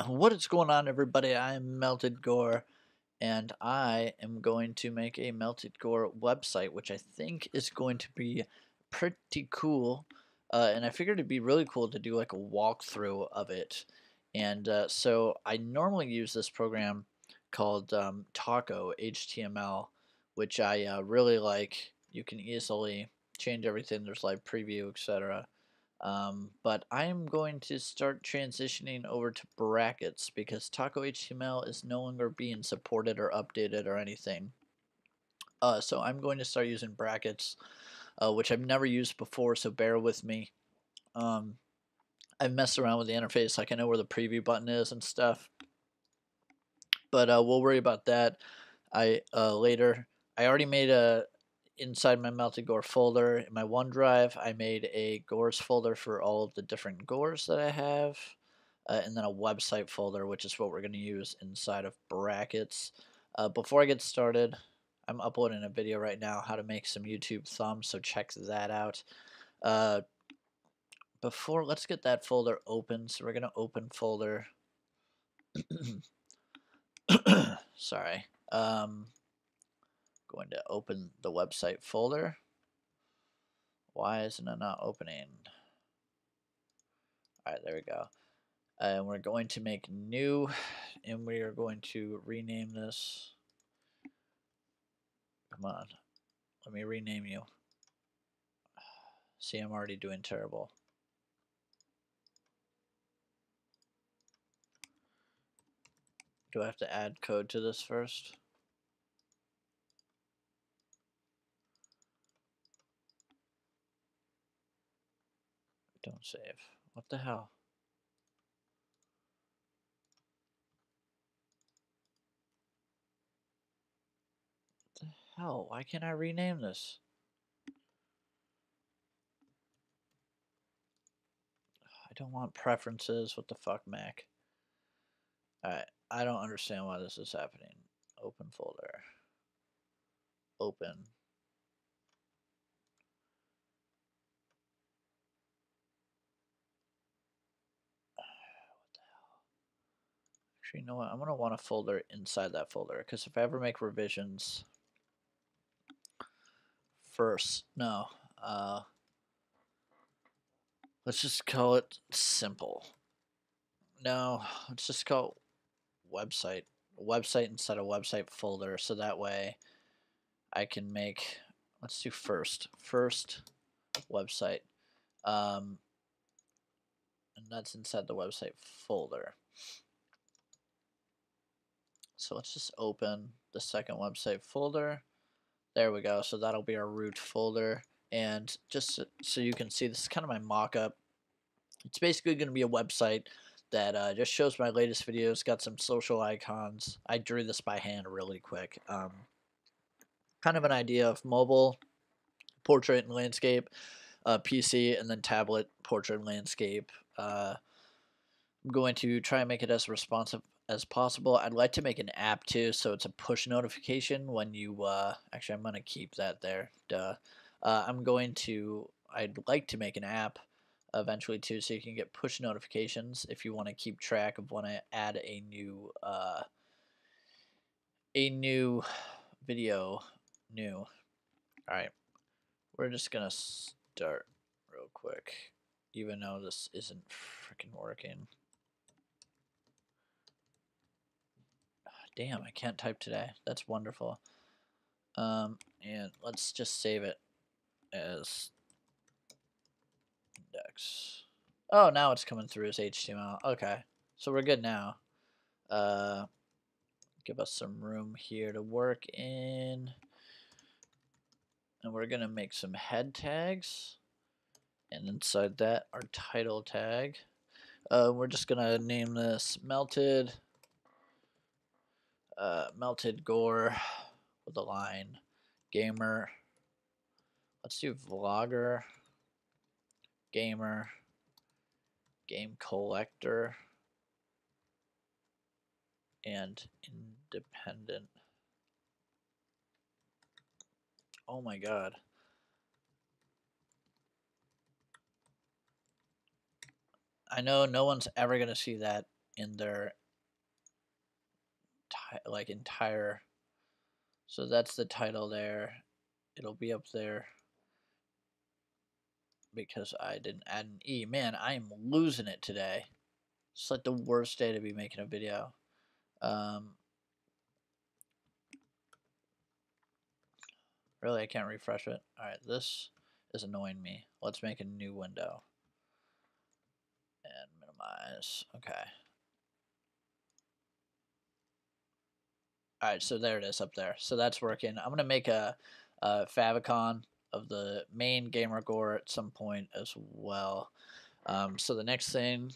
what is going on, everybody? I'm Melted Gore, and I am going to make a Melted Gore website, which I think is going to be pretty cool. Uh, and I figured it'd be really cool to do like a walkthrough of it. And uh, so I normally use this program called um, Taco HTML, which I uh, really like. You can easily change everything. There's live preview, etc. Um, but I'm going to start transitioning over to brackets because Taco HTML is no longer being supported or updated or anything. Uh, so I'm going to start using brackets, uh, which I've never used before, so bear with me. Um, I've messed around with the interface, like I know where the preview button is and stuff. But uh, we'll worry about that I uh, later. I already made a inside my Melted Gore folder in my OneDrive, I made a Gores folder for all of the different Gores that I have, uh, and then a website folder, which is what we're going to use inside of brackets. Uh, before I get started, I'm uploading a video right now how to make some YouTube thumbs, so check that out. Uh, before, let's get that folder open. So we're going to open folder. Sorry. Um, going to open the website folder. Why isn't it not opening? Alright, there we go. And we're going to make new, and we are going to rename this. Come on. Let me rename you. See, I'm already doing terrible. Do I have to add code to this first? Don't save. What the hell? What the hell? Why can't I rename this? I don't want preferences. What the fuck, Mac? Alright, I don't understand why this is happening. Open folder. Open. Actually, you know what? I'm going to want a folder inside that folder because if I ever make revisions first, no, uh, let's just call it simple. No, let's just call it website. Website instead of website folder so that way I can make, let's do first, first website. Um, and that's inside the website folder. So let's just open the second website folder. There we go. So that'll be our root folder. And just so you can see, this is kind of my mock-up. It's basically going to be a website that uh, just shows my latest videos. Got some social icons. I drew this by hand really quick. Um, kind of an idea of mobile, portrait and landscape, uh, PC, and then tablet, portrait and landscape. Uh, I'm going to try and make it as responsive as possible. I'd like to make an app too, so it's a push notification when you. Uh, actually, I'm gonna keep that there. Duh. Uh, I'm going to. I'd like to make an app eventually too, so you can get push notifications if you want to keep track of when I add a new. Uh, a new video. New. All right. We're just gonna start real quick, even though this isn't freaking working. Damn, I can't type today. That's wonderful. Um, and let's just save it as index. Oh, now it's coming through as HTML. Okay, so we're good now. Uh, give us some room here to work in. And we're going to make some head tags. And inside that, our title tag. Uh, we're just going to name this melted uh, melted gore with a line gamer. Let's do vlogger gamer game collector and independent. Oh my god. I know no one's ever going to see that in their like entire so that's the title there it'll be up there because I didn't add an E. Man, I am losing it today. It's like the worst day to be making a video. Um, really, I can't refresh it. Alright, this is annoying me. Let's make a new window. And minimize. Okay. Alright, so there it is up there. So that's working. I'm going to make a, a favicon of the main gamer gore at some point as well. Um, so the next thing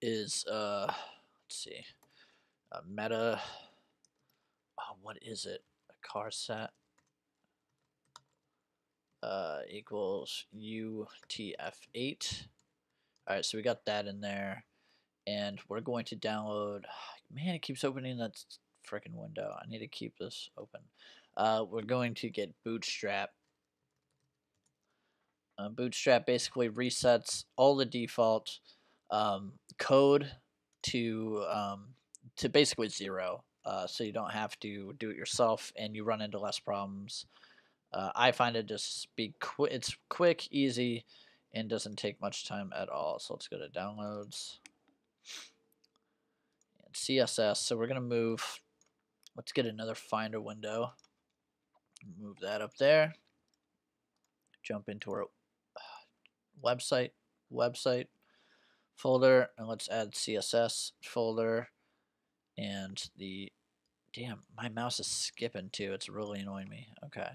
is, uh, let's see, a meta, oh, what is it? A charset uh, equals UTF-8. All right, so we got that in there. And we're going to download, man, it keeps opening that freaking window. I need to keep this open uh, we're going to get Bootstrap. Uh, Bootstrap basically resets all the default um, code to um, to basically zero, uh, so you don't have to do it yourself, and you run into less problems. Uh, I find it just be qu it's quick, easy, and doesn't take much time at all. So let's go to downloads CSS. So we're gonna move. Let's get another Finder window. Move that up there. Jump into our website, website folder, and let's add CSS folder. And the, damn, my mouse is skipping too. It's really annoying me. Okay.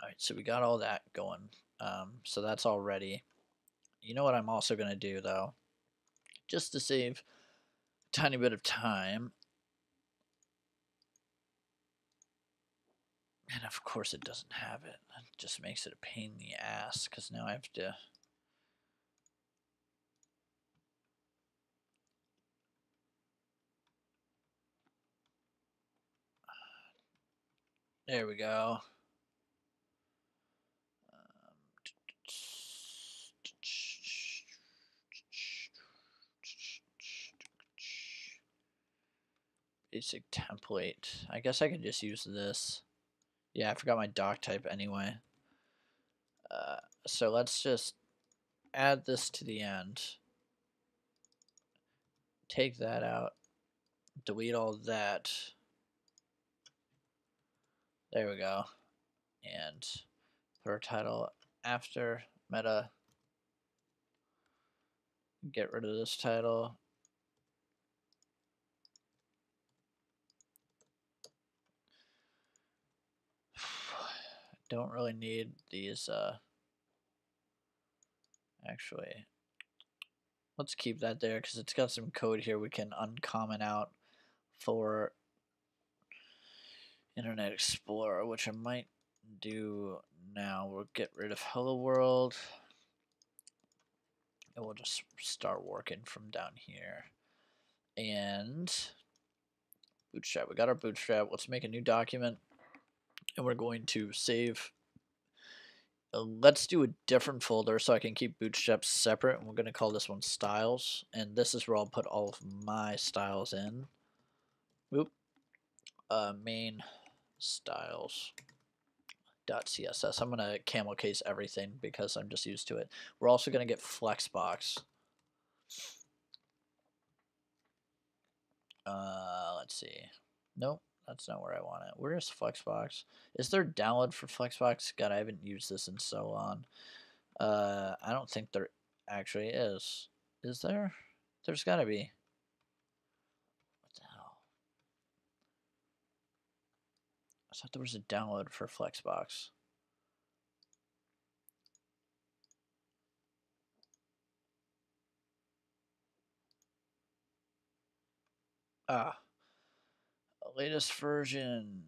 All right, so we got all that going. Um, so that's all ready. You know what I'm also going to do, though? Just to save a tiny bit of time, And of course it doesn't have it. It just makes it a pain in the ass because now I have to... There we go. Basic template. I guess I could just use this. Yeah, I forgot my doc type anyway. Uh, so let's just add this to the end. Take that out. Delete all that. There we go. And put our title after meta. Get rid of this title. Don't really need these, uh, actually, let's keep that there because it's got some code here we can uncomment out for Internet Explorer, which I might do now. We'll get rid of Hello World and we'll just start working from down here. And Bootstrap, we got our Bootstrap. Let's make a new document and we're going to save. Uh, let's do a different folder so I can keep Bootstrap separate. And we're going to call this one styles. And this is where I'll put all of my styles in. Oop. Uh, main styles css. I'm going to camel case everything because I'm just used to it. We're also going to get Flexbox. Uh, let's see. Nope. That's not where I want it. Where is Flexbox? Is there download for Flexbox? God, I haven't used this in so long. Uh, I don't think there actually is. Is there? There's got to be. What the hell? I thought there was a download for Flexbox. Ah latest version.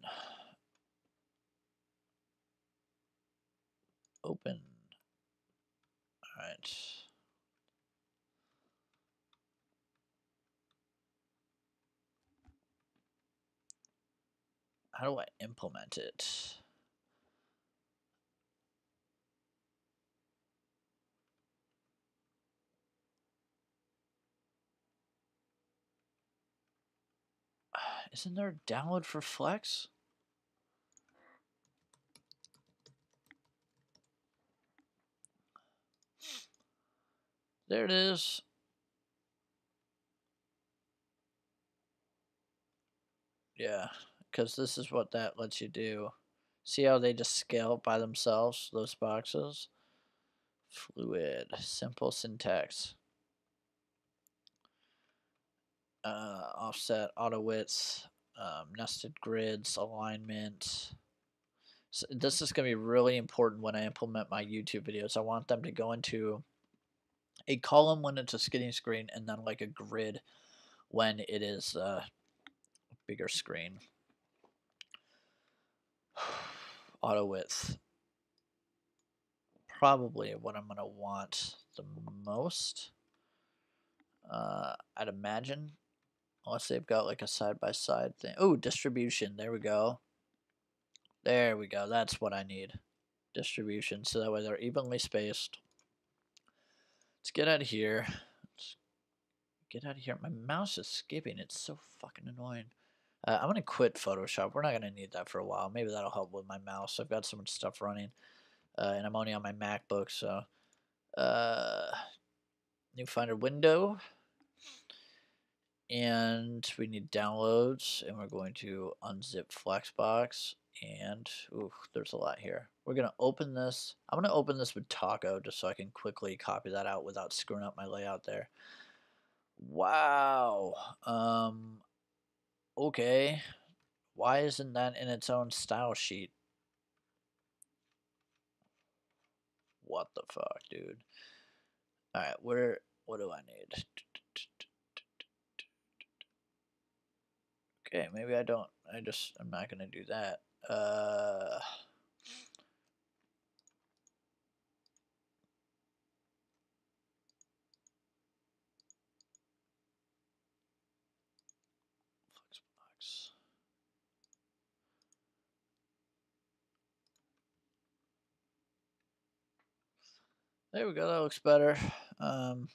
Open. All right. How do I implement it? Isn't there a download for Flex? There it is. Yeah, because this is what that lets you do. See how they just scale by themselves, those boxes? Fluid, simple syntax. Uh, offset, auto widths, um, nested grids, alignment. So this is going to be really important when I implement my YouTube videos. I want them to go into a column when it's a skinny screen and then like a grid when it is a bigger screen. Auto width. Probably what I'm going to want the most. Uh, I'd imagine. Unless they've got like a side-by-side -side thing. Oh, distribution. There we go. There we go. That's what I need. Distribution. So that way they're evenly spaced. Let's get out of here. Let's get out of here. My mouse is skipping. It's so fucking annoying. Uh, I'm going to quit Photoshop. We're not going to need that for a while. Maybe that'll help with my mouse. I've got so much stuff running. Uh, and I'm only on my MacBook, so... Uh, new Finder window. And we need downloads. And we're going to unzip Flexbox. And, ooh, there's a lot here. We're going to open this. I'm going to open this with Taco just so I can quickly copy that out without screwing up my layout there. Wow. Um, okay. Why isn't that in its own style sheet? What the fuck, dude? Alright, where, what do I need? Okay, maybe I don't, I just, I'm not going to do that. Uh... There we go, that looks better. Um,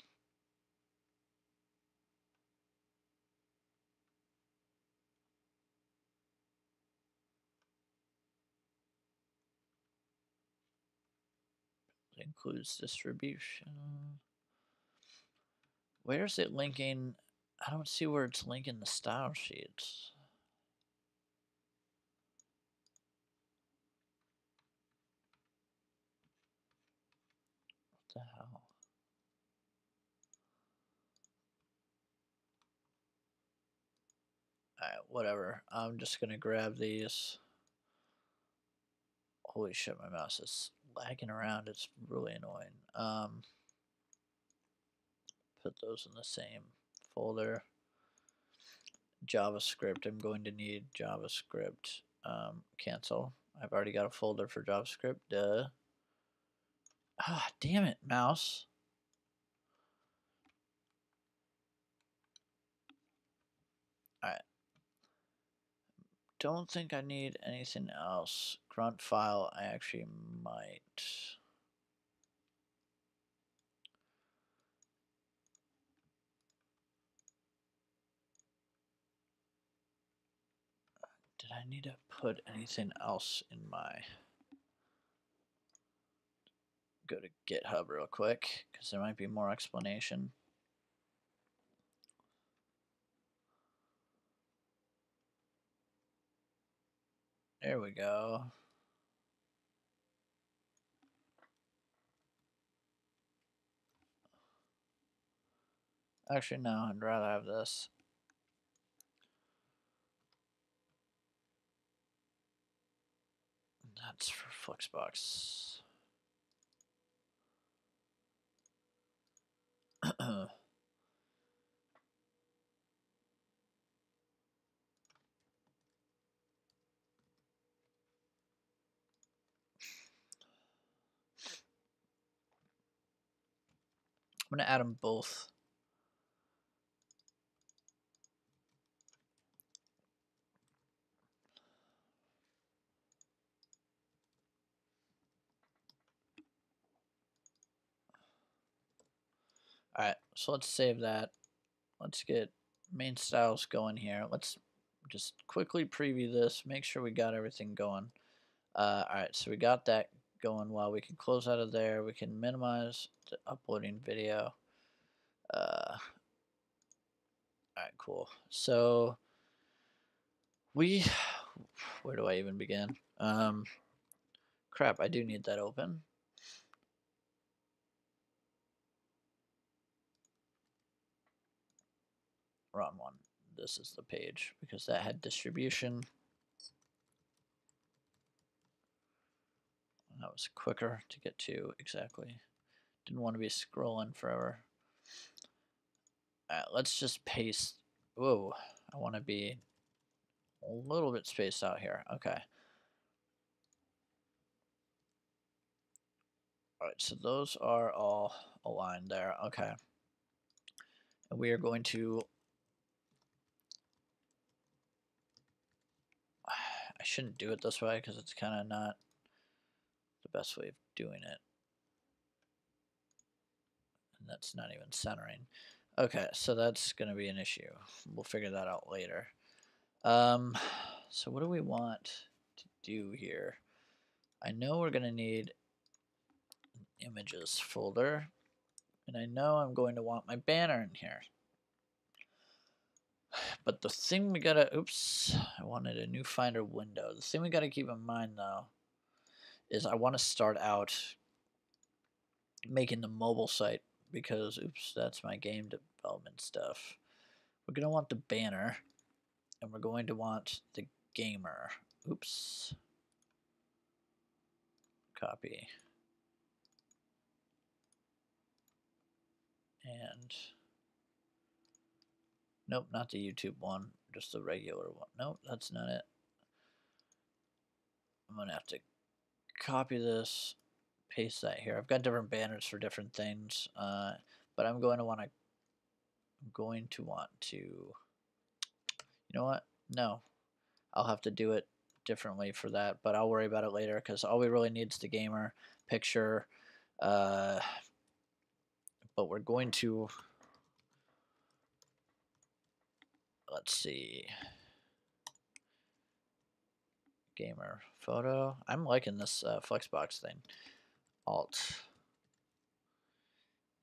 includes distribution. Where's it linking? I don't see where it's linking the style sheets. What the hell? Alright, whatever. I'm just gonna grab these. Holy shit, my mouse is lagging around. It's really annoying. Um, put those in the same folder. JavaScript, I'm going to need JavaScript. Um, cancel. I've already got a folder for JavaScript. Duh. Ah, damn it, mouse. Alright. Don't think I need anything else. Grunt file, I actually might. Did I need to put anything else in my go to GitHub real quick because there might be more explanation. There we go. Actually, no, I'd rather have this. That's for Flexbox. I'm going to add them both. All right, so let's save that. Let's get main styles going here. Let's just quickly preview this, make sure we got everything going. Uh, all right, so we got that going well. We can close out of there. We can minimize the uploading video. Uh, all right, cool. So we, where do I even begin? Um, crap, I do need that open. Wrong one. This is the page because that had distribution. That was quicker to get to exactly. Didn't want to be scrolling forever. Right, let's just paste. Whoa, I want to be a little bit spaced out here. Okay. All right, so those are all aligned there. Okay. And we are going to I shouldn't do it this way because it's kind of not the best way of doing it. And that's not even centering. Okay, so that's going to be an issue. We'll figure that out later. Um, so what do we want to do here? I know we're going to need an images folder. And I know I'm going to want my banner in here. But the thing we gotta, oops, I wanted a new Finder window. The thing we gotta keep in mind though, is I want to start out making the mobile site because, oops, that's my game development stuff. We're to want the banner and we're going to want the gamer. Oops. Copy. And nope, not the YouTube one, just the regular one. Nope, that's not it. I'm going to have to copy this, paste that here. I've got different banners for different things, uh, but I'm going to want to, I'm going to want to, you know what? No, I'll have to do it differently for that, but I'll worry about it later because all we really need is the gamer picture. Uh, but we're going to, let's see gamer photo. I'm liking this uh, Flexbox thing. Alt.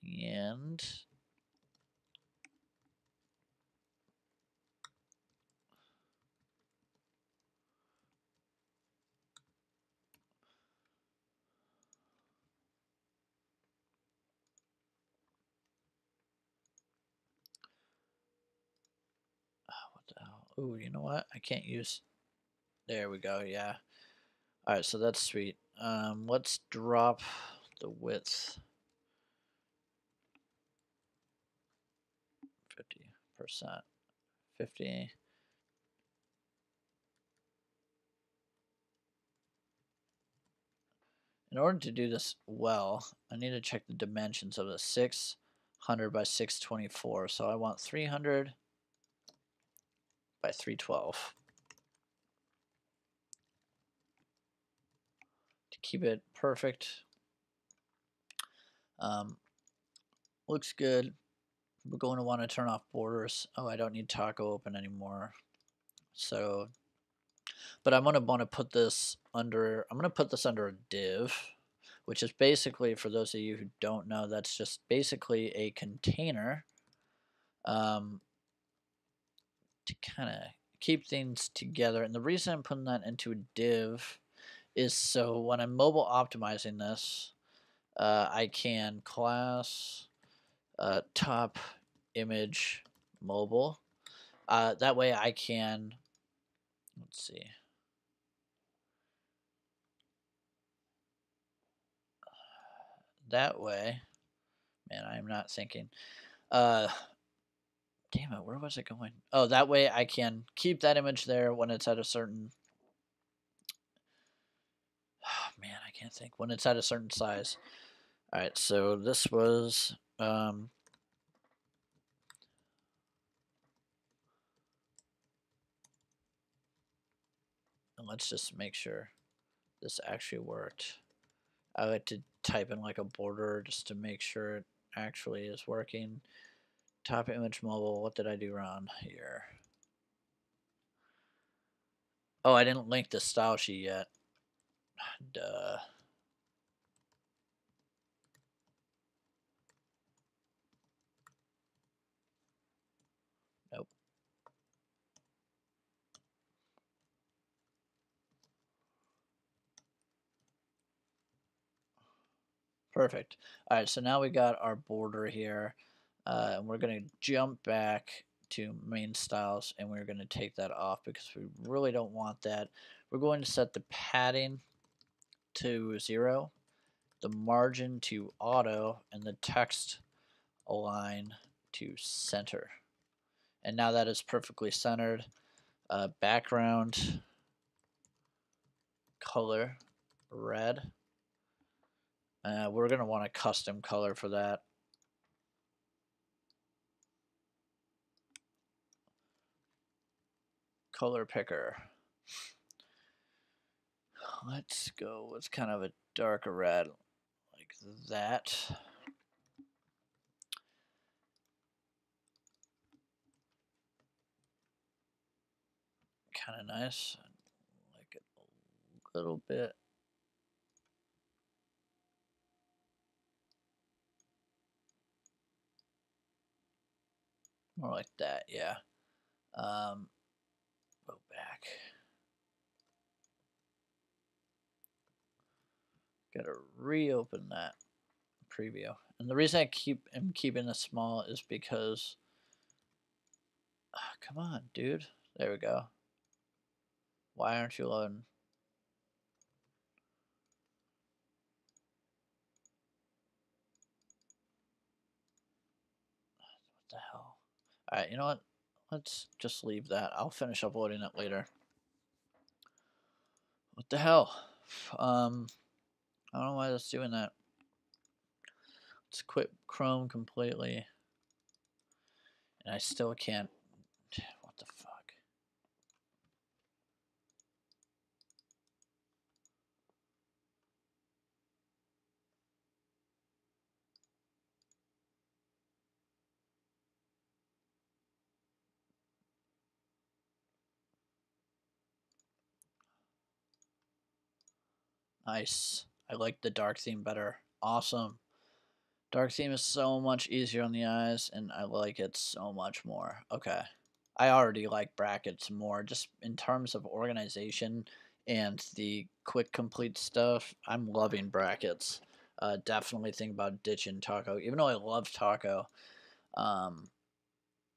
And ah, Ooh, you know what? I can't use there we go, yeah. Alright, so that's sweet. Um, let's drop the width. 50%. 50. In order to do this well, I need to check the dimensions of the 600 by 624. So I want 300 by 312. to keep it perfect. Um, looks good. We're going to want to turn off borders. Oh, I don't need taco open anymore. So, but I'm going to want to put this under, I'm going to put this under a div, which is basically, for those of you who don't know, that's just basically a container um, to kind of keep things together. And the reason I'm putting that into a div is so when I'm mobile optimizing this, uh, I can class uh, top image mobile. Uh, that way I can, let's see. That way, man, I'm not thinking. Damn it, where was it going? Oh, that way I can keep that image there when it's at a certain man, I can't think. When it's at a certain size. All right, so this was um, let's just make sure this actually worked. I like to type in like a border just to make sure it actually is working. Top image mobile, what did I do wrong here? Oh, I didn't link the style sheet yet. Duh. Nope. Perfect. All right, so now we got our border here, uh, and we're going to jump back to main styles, and we're going to take that off because we really don't want that. We're going to set the padding to zero, the margin to auto, and the text align to center. And now that is perfectly centered. Uh, background color red. Uh, we're going to want a custom color for that. Color picker. Let's go with kind of a darker red like that. Kind of nice. like it a little bit More like that, yeah. Um. Gotta reopen that preview. And the reason I keep am keeping it small is because oh, come on, dude. There we go. Why aren't you loading? What the hell? Alright, you know what? Let's just leave that. I'll finish uploading it later. What the hell? Um, I don't know why that's doing that. Let's quit Chrome completely. And I still can't. What the fuck? Nice. I like the dark theme better. Awesome. Dark theme is so much easier on the eyes, and I like it so much more. Okay. I already like brackets more, just in terms of organization and the quick complete stuff. I'm loving brackets. Uh, definitely think about ditching Taco, even though I love Taco. Um,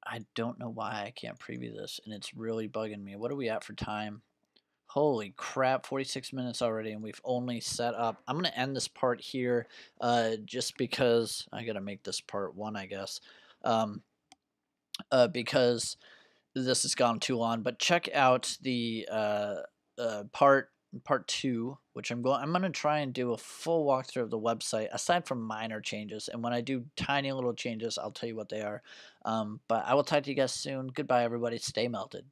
I don't know why I can't preview this, and it's really bugging me. What are we at for time? Holy crap, 46 minutes already, and we've only set up. I'm going to end this part here uh, just because I got to make this part one, I guess. Um, uh, because this has gone too long. But check out the uh, uh, part part two, which I'm going. I'm going to try and do a full walkthrough of the website, aside from minor changes. And when I do tiny little changes, I'll tell you what they are. Um, but I will talk to you guys soon. Goodbye, everybody. Stay melted.